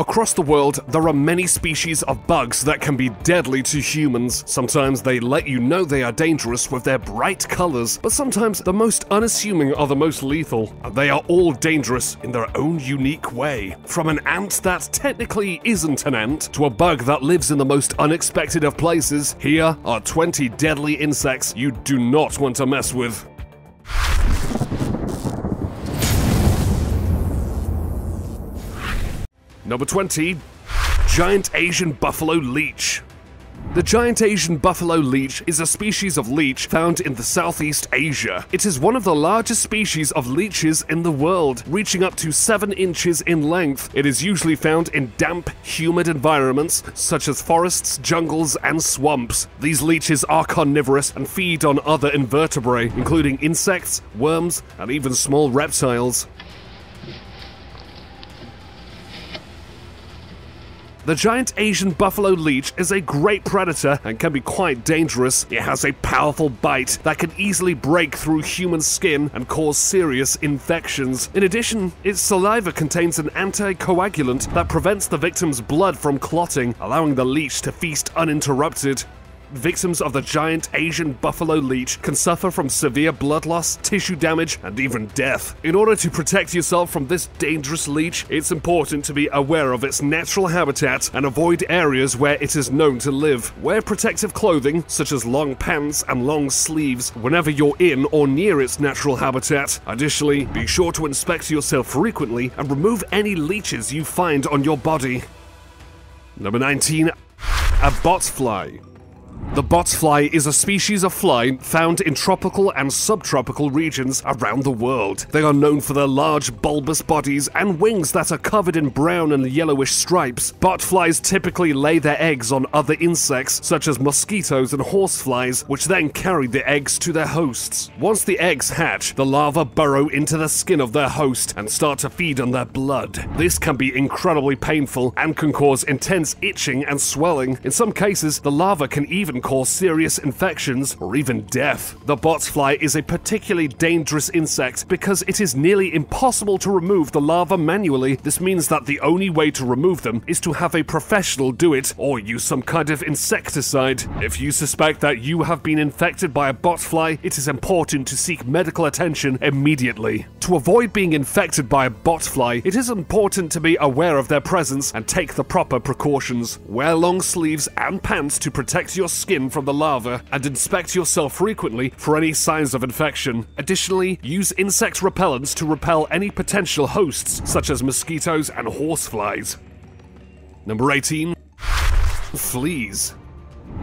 Across the world, there are many species of bugs that can be deadly to humans. Sometimes they let you know they are dangerous with their bright colors, but sometimes the most unassuming are the most lethal, they are all dangerous in their own unique way. From an ant that technically isn't an ant, to a bug that lives in the most unexpected of places, here are 20 deadly insects you do not want to mess with. Number 20, Giant Asian Buffalo Leech. The giant Asian buffalo leech is a species of leech found in the Southeast Asia. It is one of the largest species of leeches in the world, reaching up to 7 inches in length. It is usually found in damp, humid environments such as forests, jungles, and swamps. These leeches are carnivorous and feed on other invertebrates, including insects, worms, and even small reptiles. The giant Asian buffalo leech is a great predator and can be quite dangerous. It has a powerful bite that can easily break through human skin and cause serious infections. In addition, its saliva contains an anticoagulant that prevents the victim's blood from clotting, allowing the leech to feast uninterrupted. Victims of the giant Asian buffalo leech can suffer from severe blood loss, tissue damage, and even death. In order to protect yourself from this dangerous leech, it's important to be aware of its natural habitat and avoid areas where it is known to live. Wear protective clothing, such as long pants and long sleeves, whenever you're in or near its natural habitat. Additionally, be sure to inspect yourself frequently and remove any leeches you find on your body. Number 19. A botfly. The botfly is a species of fly found in tropical and subtropical regions around the world. They are known for their large bulbous bodies and wings that are covered in brown and yellowish stripes. Botflies typically lay their eggs on other insects such as mosquitoes and horseflies, which then carry the eggs to their hosts. Once the eggs hatch, the larvae burrow into the skin of their host and start to feed on their blood. This can be incredibly painful and can cause intense itching and swelling. In some cases, the larva can even cause serious infections or even death. The botfly is a particularly dangerous insect because it is nearly impossible to remove the larvae manually. This means that the only way to remove them is to have a professional do it or use some kind of insecticide. If you suspect that you have been infected by a botfly, it is important to seek medical attention immediately. To avoid being infected by a botfly, it is important to be aware of their presence and take the proper precautions. Wear long sleeves and pants to protect your skin from the larva and inspect yourself frequently for any signs of infection. Additionally, use insect repellents to repel any potential hosts such as mosquitoes and horseflies. Number 18 Fleas.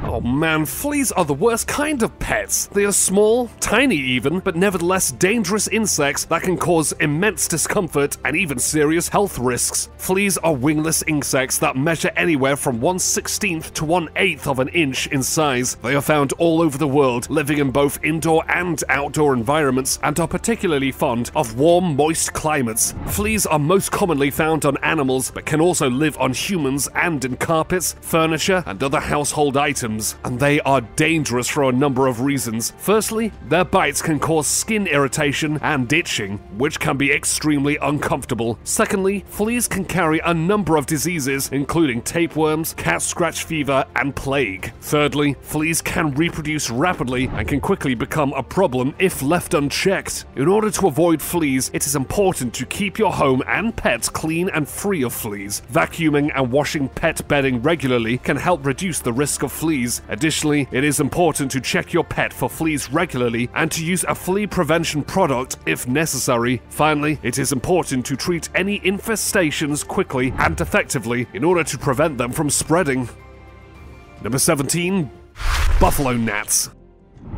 Oh man, fleas are the worst kind of pets. They are small, tiny even, but nevertheless dangerous insects that can cause immense discomfort and even serious health risks. Fleas are wingless insects that measure anywhere from 1 16th to 1 8th of an inch in size. They are found all over the world, living in both indoor and outdoor environments, and are particularly fond of warm, moist climates. Fleas are most commonly found on animals, but can also live on humans and in carpets, furniture, and other household items items, and they are dangerous for a number of reasons. Firstly, their bites can cause skin irritation and itching, which can be extremely uncomfortable. Secondly, fleas can carry a number of diseases, including tapeworms, cat scratch fever, and plague. Thirdly, fleas can reproduce rapidly and can quickly become a problem if left unchecked. In order to avoid fleas, it is important to keep your home and pets clean and free of fleas. Vacuuming and washing pet bedding regularly can help reduce the risk of fleas fleas. Additionally, it is important to check your pet for fleas regularly and to use a flea prevention product if necessary. Finally, it is important to treat any infestations quickly and effectively in order to prevent them from spreading. Number 17 Buffalo Gnats.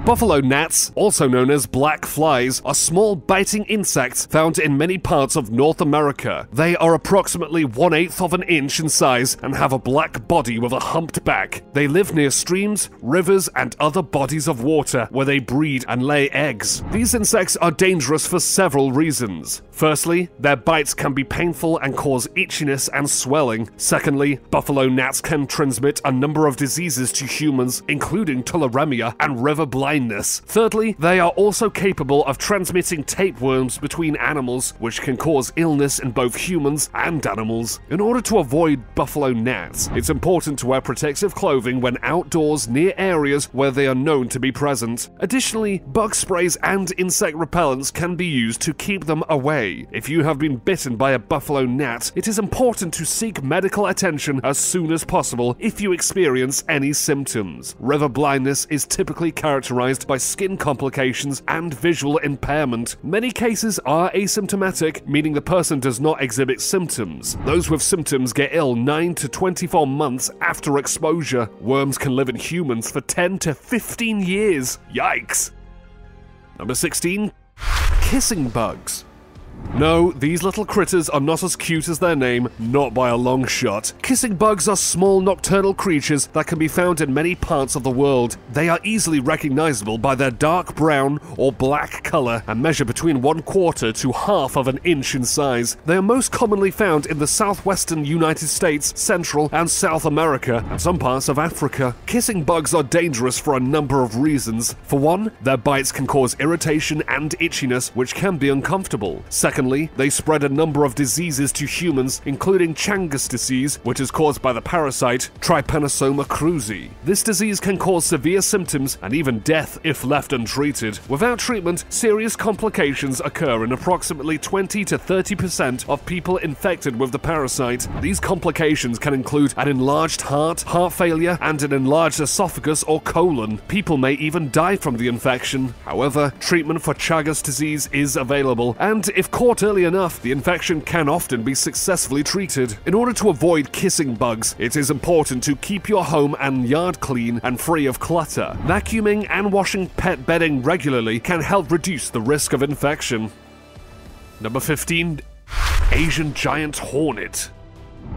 Buffalo gnats, also known as black flies, are small biting insects found in many parts of North America. They are approximately one eighth of an inch in size and have a black body with a humped back. They live near streams, rivers, and other bodies of water where they breed and lay eggs. These insects are dangerous for several reasons. Firstly, their bites can be painful and cause itchiness and swelling. Secondly, buffalo gnats can transmit a number of diseases to humans, including tularemia and river blindness blindness. Thirdly, they are also capable of transmitting tapeworms between animals, which can cause illness in both humans and animals. In order to avoid buffalo gnats, it's important to wear protective clothing when outdoors near areas where they are known to be present. Additionally, bug sprays and insect repellents can be used to keep them away. If you have been bitten by a buffalo gnat, it is important to seek medical attention as soon as possible if you experience any symptoms. River blindness is typically characterized by skin complications and visual impairment. Many cases are asymptomatic, meaning the person does not exhibit symptoms. Those with symptoms get ill 9 to 24 months after exposure. Worms can live in humans for 10 to 15 years. Yikes! Number 16 Kissing bugs. No, these little critters are not as cute as their name, not by a long shot. Kissing bugs are small nocturnal creatures that can be found in many parts of the world. They are easily recognizable by their dark brown or black color and measure between one quarter to half of an inch in size. They are most commonly found in the southwestern United States, Central and South America, and some parts of Africa. Kissing bugs are dangerous for a number of reasons. For one, their bites can cause irritation and itchiness, which can be uncomfortable. Secondly, they spread a number of diseases to humans, including Chagas disease, which is caused by the parasite Trypanosoma cruzi. This disease can cause severe symptoms and even death if left untreated. Without treatment, serious complications occur in approximately 20 to 30% of people infected with the parasite. These complications can include an enlarged heart, heart failure, and an enlarged esophagus or colon. People may even die from the infection. However, treatment for Chagas disease is available, and if caught early enough, the infection can often be successfully treated. In order to avoid kissing bugs, it is important to keep your home and yard clean and free of clutter. Vacuuming and washing pet bedding regularly can help reduce the risk of infection. Number 15 Asian Giant Hornet.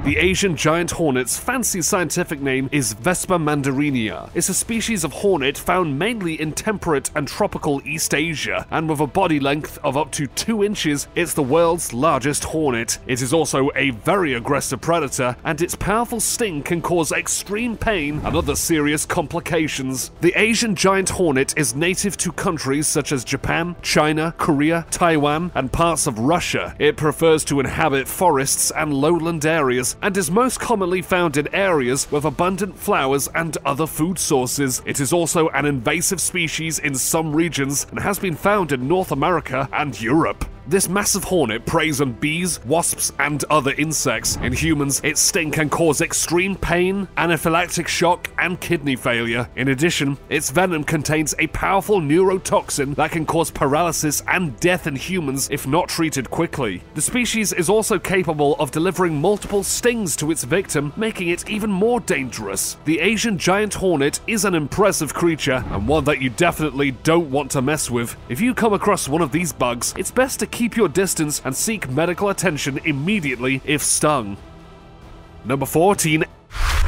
The Asian giant hornet's fancy scientific name is Vespa mandarinia. It's a species of hornet found mainly in temperate and tropical East Asia, and with a body length of up to 2 inches, it's the world's largest hornet. It is also a very aggressive predator, and its powerful sting can cause extreme pain and other serious complications. The Asian giant hornet is native to countries such as Japan, China, Korea, Taiwan, and parts of Russia. It prefers to inhabit forests and lowland areas and is most commonly found in areas with abundant flowers and other food sources. It is also an invasive species in some regions and has been found in North America and Europe. This massive hornet preys on bees, wasps, and other insects. In humans, its sting can cause extreme pain, anaphylactic shock, and kidney failure. In addition, its venom contains a powerful neurotoxin that can cause paralysis and death in humans if not treated quickly. The species is also capable of delivering multiple stings to its victim, making it even more dangerous. The Asian giant hornet is an impressive creature and one that you definitely don't want to mess with. If you come across one of these bugs, it's best to keep your distance and seek medical attention immediately if stung. Number 14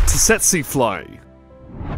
Tsetse fly.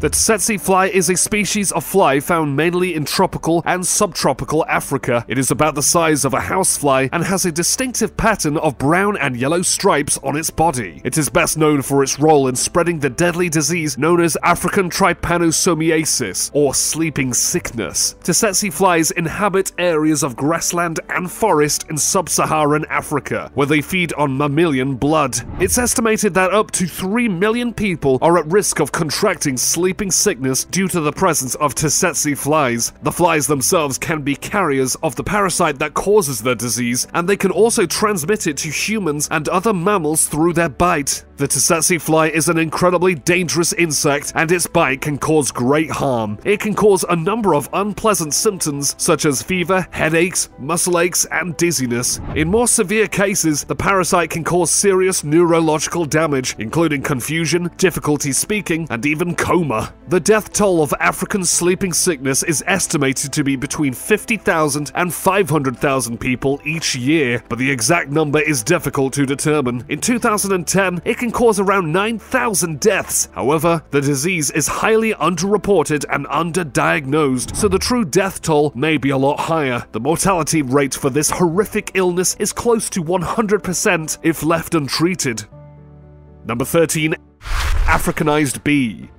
The tsetse fly is a species of fly found mainly in tropical and subtropical Africa. It is about the size of a housefly and has a distinctive pattern of brown and yellow stripes on its body. It is best known for its role in spreading the deadly disease known as African trypanosomiasis, or sleeping sickness. Tsetse flies inhabit areas of grassland and forest in sub-Saharan Africa, where they feed on mammalian blood. It's estimated that up to 3 million people are at risk of contracting sleeping sickness due to the presence of tsetse flies. The flies themselves can be carriers of the parasite that causes the disease, and they can also transmit it to humans and other mammals through their bite. The tsetse fly is an incredibly dangerous insect, and its bite can cause great harm. It can cause a number of unpleasant symptoms, such as fever, headaches, muscle aches, and dizziness. In more severe cases, the parasite can cause serious neurological damage, including confusion, difficulty speaking, and even coma. The death toll of African sleeping sickness is estimated to be between 50,000 and 500,000 people each year, but the exact number is difficult to determine. In 2010, it can cause around 9,000 deaths. However, the disease is highly underreported and underdiagnosed, so the true death toll may be a lot higher. The mortality rate for this horrific illness is close to 100% if left untreated. Number 13 Africanized bee.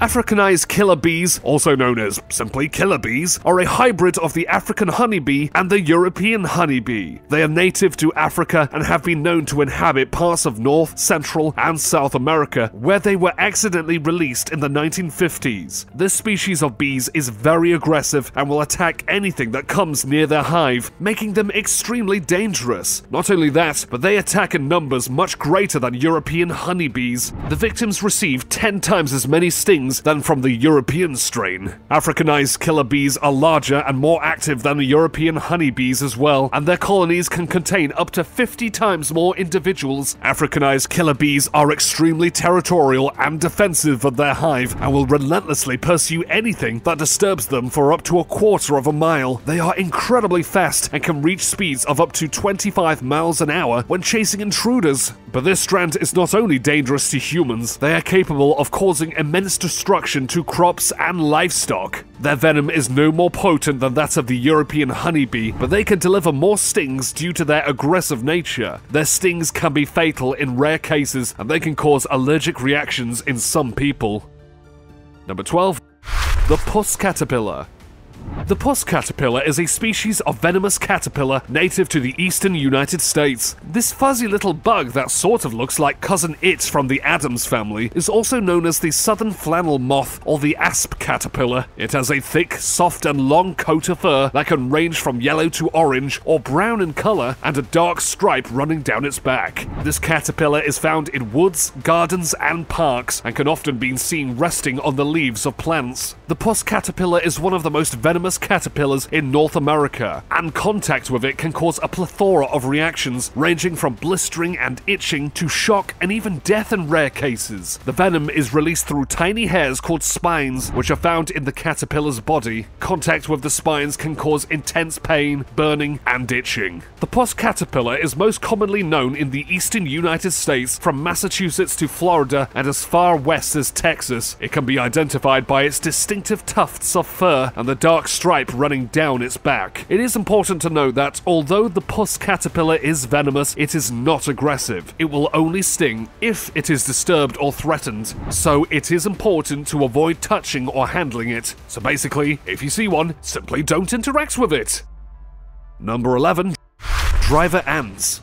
Africanized killer bees, also known as simply killer bees, are a hybrid of the African honeybee and the European honeybee. They are native to Africa and have been known to inhabit parts of North, Central, and South America, where they were accidentally released in the 1950s. This species of bees is very aggressive and will attack anything that comes near their hive, making them extremely dangerous. Not only that, but they attack in numbers much greater than European honeybees. The victims receive 10 times as many stings than from the European strain. Africanized killer bees are larger and more active than the European honeybees as well, and their colonies can contain up to 50 times more individuals. Africanized killer bees are extremely territorial and defensive of their hive and will relentlessly pursue anything that disturbs them for up to a quarter of a mile. They are incredibly fast and can reach speeds of up to 25 miles an hour when chasing intruders. But this strand is not only dangerous to humans, they are capable of causing immense destruction to crops and livestock. Their venom is no more potent than that of the European honeybee, but they can deliver more stings due to their aggressive nature. Their stings can be fatal in rare cases, and they can cause allergic reactions in some people. Number 12. The Puss Caterpillar. The puss caterpillar is a species of venomous caterpillar native to the eastern United States. This fuzzy little bug that sort of looks like Cousin It from the Addams family is also known as the southern flannel moth or the asp caterpillar. It has a thick, soft, and long coat of fur that can range from yellow to orange or brown in color and a dark stripe running down its back. This caterpillar is found in woods, gardens, and parks and can often be seen resting on the leaves of plants. The puss caterpillar is one of the most venomous caterpillars in North America, and contact with it can cause a plethora of reactions, ranging from blistering and itching to shock and even death in rare cases. The venom is released through tiny hairs called spines, which are found in the caterpillar's body. Contact with the spines can cause intense pain, burning, and itching. The puss caterpillar is most commonly known in the eastern United States from Massachusetts to Florida and as far west as Texas. It can be identified by its distinctive tufts of fur and the dark stripe running down its back. It is important to note that although the puss caterpillar is venomous, it is not aggressive. It will only sting if it is disturbed or threatened, so it is important to avoid touching or handling it. So basically, if you see one, simply don't interact with it. Number 11 Driver Ants.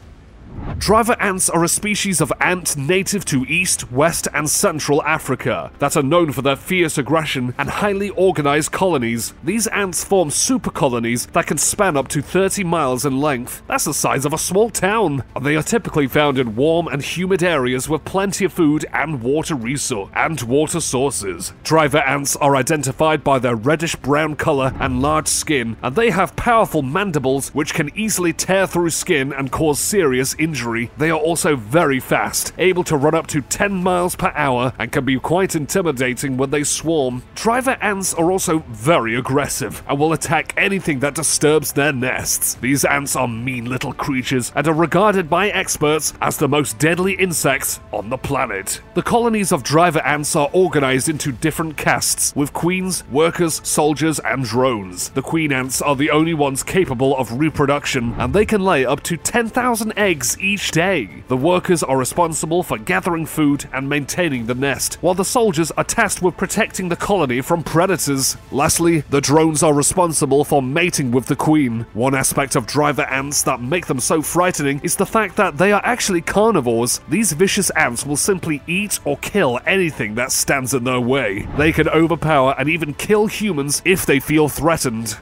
Driver ants are a species of ant native to East, West, and Central Africa that are known for their fierce aggression and highly organized colonies. These ants form super colonies that can span up to 30 miles in length. That's the size of a small town. They are typically found in warm and humid areas with plenty of food and water resource and water sources. Driver ants are identified by their reddish brown color and large skin, and they have powerful mandibles which can easily tear through skin and cause serious injury. They are also very fast, able to run up to 10 miles per hour, and can be quite intimidating when they swarm. Driver ants are also very aggressive and will attack anything that disturbs their nests. These ants are mean little creatures and are regarded by experts as the most deadly insects on the planet. The colonies of driver ants are organized into different castes, with queens, workers, soldiers, and drones. The queen ants are the only ones capable of reproduction, and they can lay up to 10,000 eggs each day. The workers are responsible for gathering food and maintaining the nest, while the soldiers are tasked with protecting the colony from predators. Lastly, the drones are responsible for mating with the queen. One aspect of driver ants that make them so frightening is the fact that they are actually carnivores. These vicious ants will simply eat or kill anything that stands in their way. They can overpower and even kill humans if they feel threatened.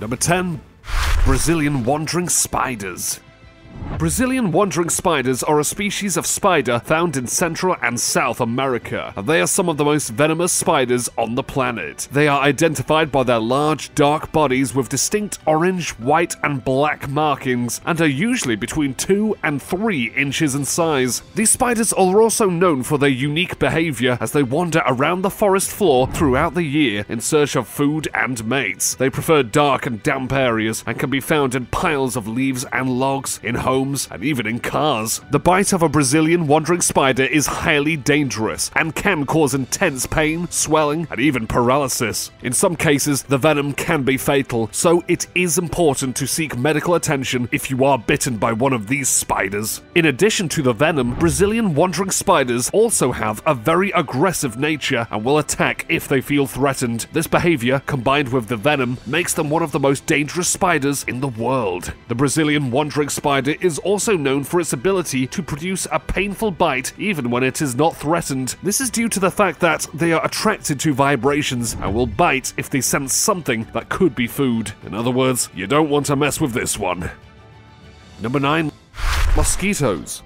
Number 10 Brazilian Wandering Spiders. Brazilian wandering spiders are a species of spider found in Central and South America, they are some of the most venomous spiders on the planet. They are identified by their large, dark bodies with distinct orange, white, and black markings, and are usually between 2 and 3 inches in size. These spiders are also known for their unique behavior as they wander around the forest floor throughout the year in search of food and mates. They prefer dark and damp areas and can be found in piles of leaves and logs, in homes, and even in cars. The bite of a Brazilian wandering spider is highly dangerous and can cause intense pain, swelling, and even paralysis. In some cases, the venom can be fatal, so it is important to seek medical attention if you are bitten by one of these spiders. In addition to the venom, Brazilian wandering spiders also have a very aggressive nature and will attack if they feel threatened. This behavior, combined with the venom, makes them one of the most dangerous spiders in the world. The Brazilian wandering spider is also known for its ability to produce a painful bite even when it is not threatened. This is due to the fact that they are attracted to vibrations and will bite if they sense something that could be food. In other words, you don't want to mess with this one. Number 9. Mosquitoes.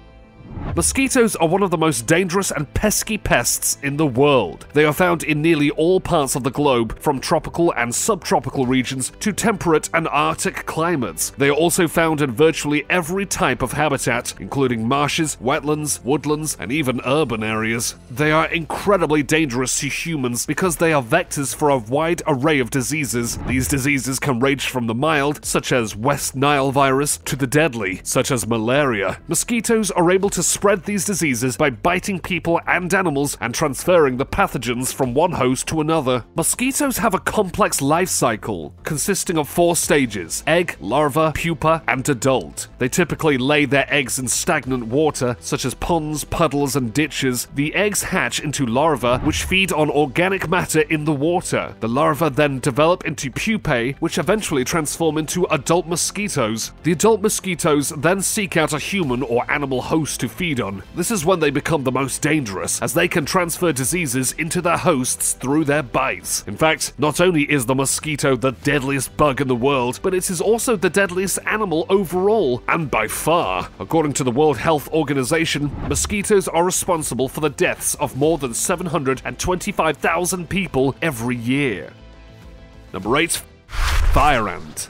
Mosquitoes are one of the most dangerous and pesky pests in the world. They are found in nearly all parts of the globe, from tropical and subtropical regions to temperate and arctic climates. They are also found in virtually every type of habitat, including marshes, wetlands, woodlands, and even urban areas. They are incredibly dangerous to humans because they are vectors for a wide array of diseases. These diseases can range from the mild, such as West Nile virus, to the deadly, such as malaria. Mosquitoes are able to spread these diseases by biting people and animals and transferring the pathogens from one host to another. Mosquitoes have a complex life cycle consisting of four stages egg, larva, pupa, and adult. They typically lay their eggs in stagnant water, such as ponds, puddles, and ditches. The eggs hatch into larvae, which feed on organic matter in the water. The larvae then develop into pupae, which eventually transform into adult mosquitoes. The adult mosquitoes then seek out a human or animal host to feed This is when they become the most dangerous, as they can transfer diseases into their hosts through their bites. In fact, not only is the mosquito the deadliest bug in the world, but it is also the deadliest animal overall, and by far. According to the World Health Organization, mosquitoes are responsible for the deaths of more than 725,000 people every year. Number 8. Fire ant.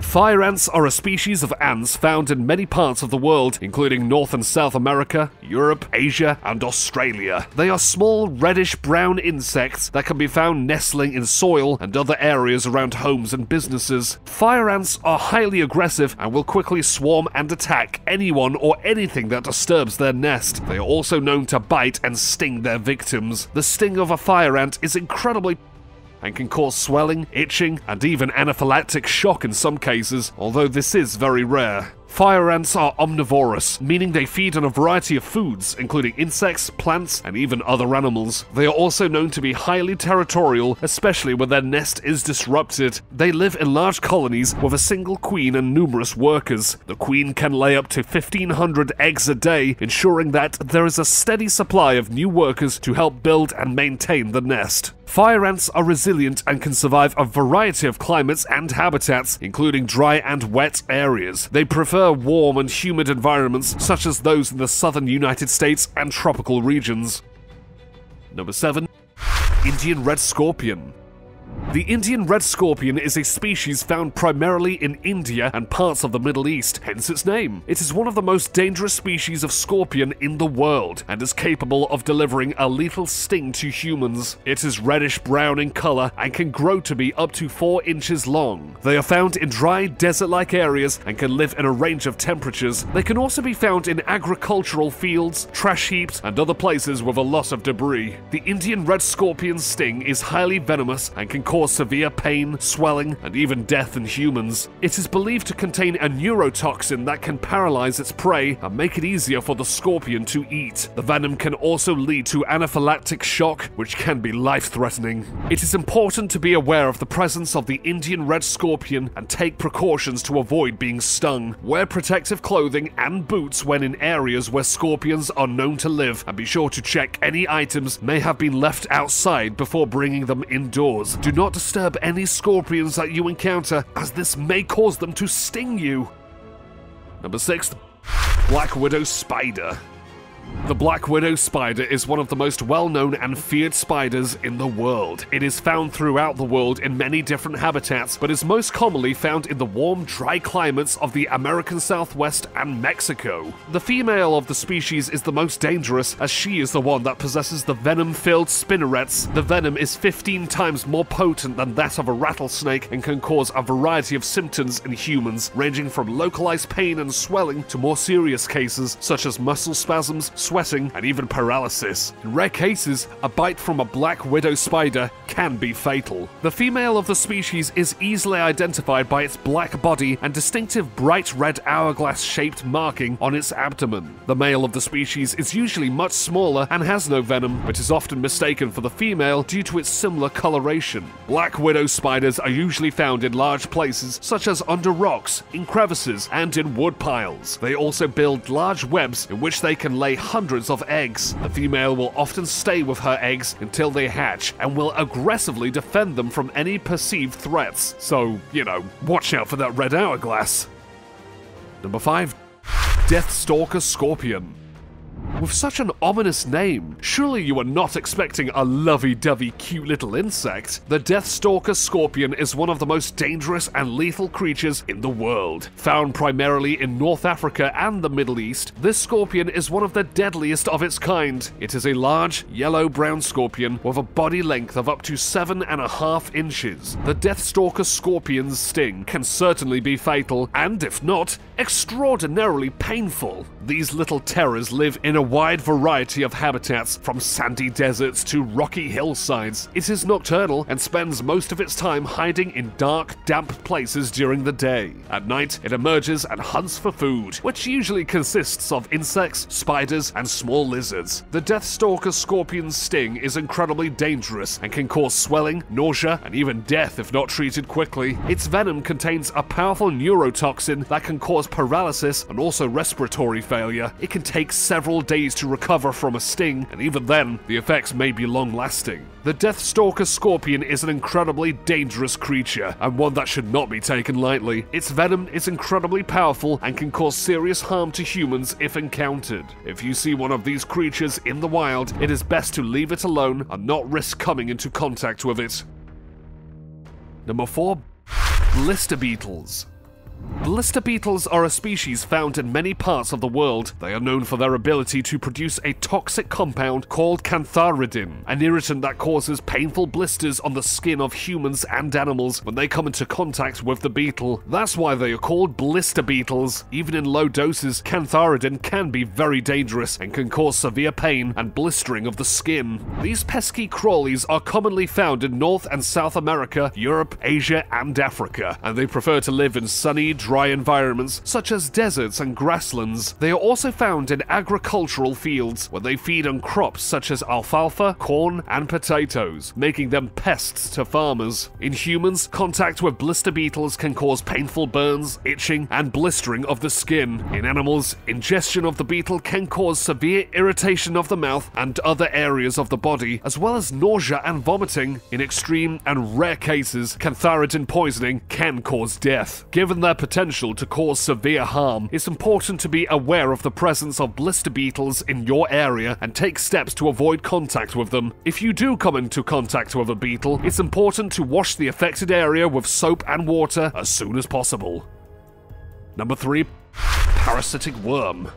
Fire ants are a species of ants found in many parts of the world, including North and South America, Europe, Asia, and Australia. They are small, reddish brown insects that can be found nestling in soil and other areas around homes and businesses. Fire ants are highly aggressive and will quickly swarm and attack anyone or anything that disturbs their nest. They are also known to bite and sting their victims. The sting of a fire ant is incredibly and can cause swelling, itching, and even anaphylactic shock in some cases, although this is very rare. Fire ants are omnivorous, meaning they feed on a variety of foods, including insects, plants, and even other animals. They are also known to be highly territorial, especially when their nest is disrupted. They live in large colonies with a single queen and numerous workers. The queen can lay up to 1500 eggs a day, ensuring that there is a steady supply of new workers to help build and maintain the nest. Fire ants are resilient and can survive a variety of climates and habitats, including dry and wet areas. They prefer warm and humid environments, such as those in the southern United States and tropical regions. Number 7. Indian Red Scorpion. The Indian red scorpion is a species found primarily in India and parts of the Middle East, hence its name. It is one of the most dangerous species of scorpion in the world and is capable of delivering a lethal sting to humans. It is reddish brown in color and can grow to be up to 4 inches long. They are found in dry, desert-like areas and can live in a range of temperatures. They can also be found in agricultural fields, trash heaps, and other places with a lot of debris. The Indian red scorpion's sting is highly venomous and can cause severe pain, swelling, and even death in humans. It is believed to contain a neurotoxin that can paralyze its prey and make it easier for the scorpion to eat. The venom can also lead to anaphylactic shock, which can be life-threatening. It is important to be aware of the presence of the Indian red scorpion and take precautions to avoid being stung. Wear protective clothing and boots when in areas where scorpions are known to live, and be sure to check any items may have been left outside before bringing them indoors. Do not disturb any scorpions that you encounter, as this may cause them to sting you. Number 6. Black Widow Spider. The black widow spider is one of the most well-known and feared spiders in the world. It is found throughout the world in many different habitats, but is most commonly found in the warm, dry climates of the American Southwest and Mexico. The female of the species is the most dangerous, as she is the one that possesses the venom-filled spinnerets. The venom is 15 times more potent than that of a rattlesnake and can cause a variety of symptoms in humans, ranging from localized pain and swelling to more serious cases such as muscle spasms, sweating, and even paralysis. In rare cases, a bite from a black widow spider can be fatal. The female of the species is easily identified by its black body and distinctive bright red hourglass shaped marking on its abdomen. The male of the species is usually much smaller and has no venom, but is often mistaken for the female due to its similar coloration. Black widow spiders are usually found in large places such as under rocks, in crevices, and in wood piles. They also build large webs in which they can lay hundreds of eggs. The female will often stay with her eggs until they hatch and will aggressively defend them from any perceived threats. So, you know, watch out for that red hourglass. Number 5. Deathstalker Scorpion. With such an ominous name, surely you are not expecting a lovey-dovey cute little insect. The Deathstalker scorpion is one of the most dangerous and lethal creatures in the world. Found primarily in North Africa and the Middle East, this scorpion is one of the deadliest of its kind. It is a large, yellow-brown scorpion with a body length of up to seven and a half inches. The Deathstalker scorpion's sting can certainly be fatal, and if not, extraordinarily painful. These little terrors live in a wide variety of habitats, from sandy deserts to rocky hillsides. It is nocturnal and spends most of its time hiding in dark, damp places during the day. At night, it emerges and hunts for food, which usually consists of insects, spiders, and small lizards. The Deathstalker scorpion's sting is incredibly dangerous and can cause swelling, nausea, and even death if not treated quickly. Its venom contains a powerful neurotoxin that can cause paralysis and also respiratory failure. It can take several days to recover from a sting, and even then, the effects may be long lasting. The Deathstalker scorpion is an incredibly dangerous creature, and one that should not be taken lightly. Its venom is incredibly powerful and can cause serious harm to humans if encountered. If you see one of these creatures in the wild, it is best to leave it alone and not risk coming into contact with it. Number 4 Blister Beetles. Blister beetles are a species found in many parts of the world. They are known for their ability to produce a toxic compound called cantharidin, an irritant that causes painful blisters on the skin of humans and animals when they come into contact with the beetle. That's why they are called blister beetles. Even in low doses, cantharidin can be very dangerous and can cause severe pain and blistering of the skin. These pesky crawlies are commonly found in North and South America, Europe, Asia, and Africa, and they prefer to live in sunny, dry environments such as deserts and grasslands. They are also found in agricultural fields where they feed on crops such as alfalfa, corn, and potatoes, making them pests to farmers. In humans, contact with blister beetles can cause painful burns, itching, and blistering of the skin. In animals, ingestion of the beetle can cause severe irritation of the mouth and other areas of the body, as well as nausea and vomiting. In extreme and rare cases, cantharidin poisoning can cause death. Given their potential to cause severe harm, it's important to be aware of the presence of blister beetles in your area and take steps to avoid contact with them. If you do come into contact with a beetle, it's important to wash the affected area with soap and water as soon as possible. Number 3. Parasitic Worm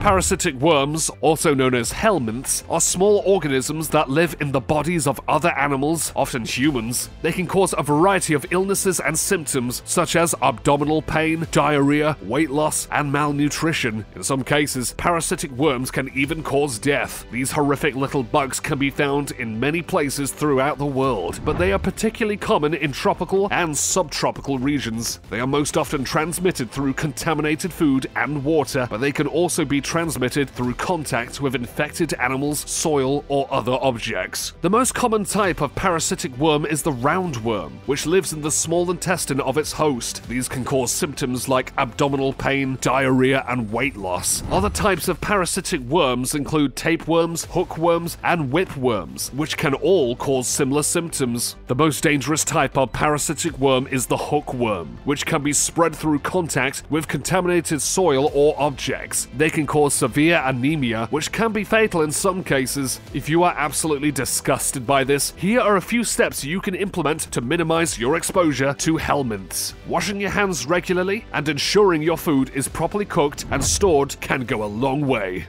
Parasitic worms, also known as helminths, are small organisms that live in the bodies of other animals, often humans. They can cause a variety of illnesses and symptoms, such as abdominal pain, diarrhea, weight loss, and malnutrition. In some cases, parasitic worms can even cause death. These horrific little bugs can be found in many places throughout the world, but they are particularly common in tropical and subtropical regions. They are most often transmitted through contaminated food and water, but they can also be transmitted through contact with infected animals, soil, or other objects. The most common type of parasitic worm is the roundworm, which lives in the small intestine of its host. These can cause symptoms like abdominal pain, diarrhea, and weight loss. Other types of parasitic worms include tapeworms, hookworms, and whipworms, which can all cause similar symptoms. The most dangerous type of parasitic worm is the hookworm, which can be spread through contact with contaminated soil or objects. They can cause severe anemia, which can be fatal in some cases. If you are absolutely disgusted by this, here are a few steps you can implement to minimize your exposure to helminths. Washing your hands regularly and ensuring your food is properly cooked and stored can go a long way.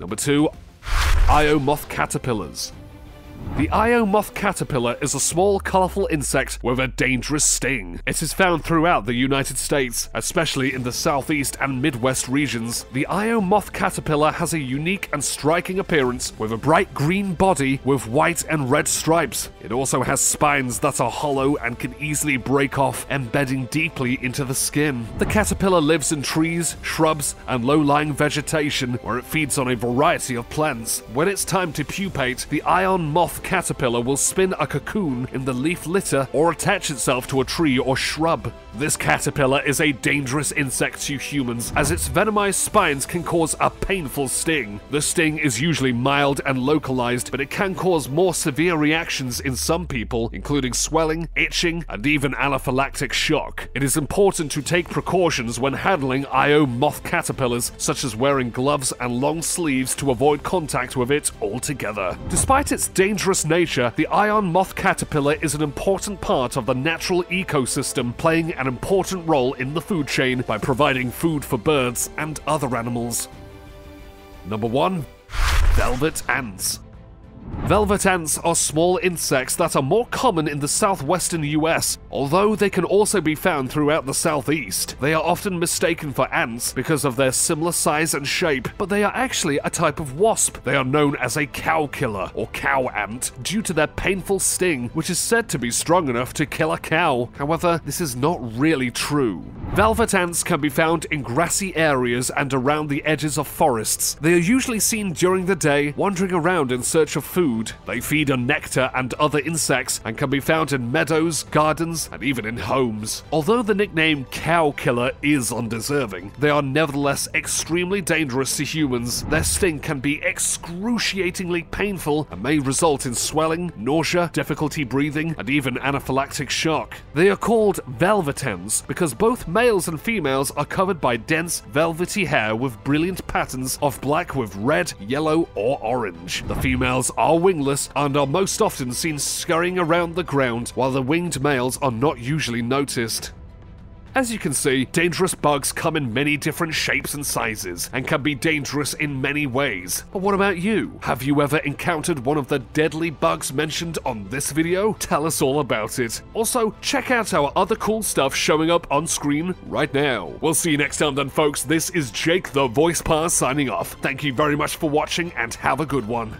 Number 2. Io moth caterpillars. The Io moth caterpillar is a small, colourful insect with a dangerous sting. It is found throughout the United States, especially in the southeast and midwest regions. The Io moth caterpillar has a unique and striking appearance with a bright green body with white and red stripes. It also has spines that are hollow and can easily break off, embedding deeply into the skin. The caterpillar lives in trees, shrubs, and low-lying vegetation where it feeds on a variety of plants. When it's time to pupate, the Io moth caterpillar will spin a cocoon in the leaf litter or attach itself to a tree or shrub. This caterpillar is a dangerous insect to humans, as its venomized spines can cause a painful sting. The sting is usually mild and localized, but it can cause more severe reactions in some people, including swelling, itching, and even anaphylactic shock. It is important to take precautions when handling IO moth caterpillars, such as wearing gloves and long sleeves to avoid contact with it altogether. Despite its dangerous nature, the Io moth caterpillar is an important part of the natural ecosystem, playing an important role in the food chain by providing food for birds and other animals. Number 1. Velvet ants. Velvet ants are small insects that are more common in the southwestern US, although they can also be found throughout the southeast. They are often mistaken for ants because of their similar size and shape, but they are actually a type of wasp. They are known as a cow killer or cow ant due to their painful sting, which is said to be strong enough to kill a cow. However, this is not really true. Velvet ants can be found in grassy areas and around the edges of forests. They are usually seen during the day, wandering around in search of food. They feed on nectar and other insects and can be found in meadows, gardens, and even in homes. Although the nickname cow killer is undeserving, they are nevertheless extremely dangerous to humans. Their sting can be excruciatingly painful and may result in swelling, nausea, difficulty breathing, and even anaphylactic shock. They are called velvet ants because both males and females are covered by dense, velvety hair with brilliant patterns of black with red, yellow, or orange. The females are wingless and are most often seen scurrying around the ground, while the winged males are not usually noticed. As you can see, dangerous bugs come in many different shapes and sizes, and can be dangerous in many ways. But what about you? Have you ever encountered one of the deadly bugs mentioned on this video? Tell us all about it. Also, check out our other cool stuff showing up on screen right now. We'll see you next time then folks, this is Jake the Voice Pass signing off. Thank you very much for watching and have a good one.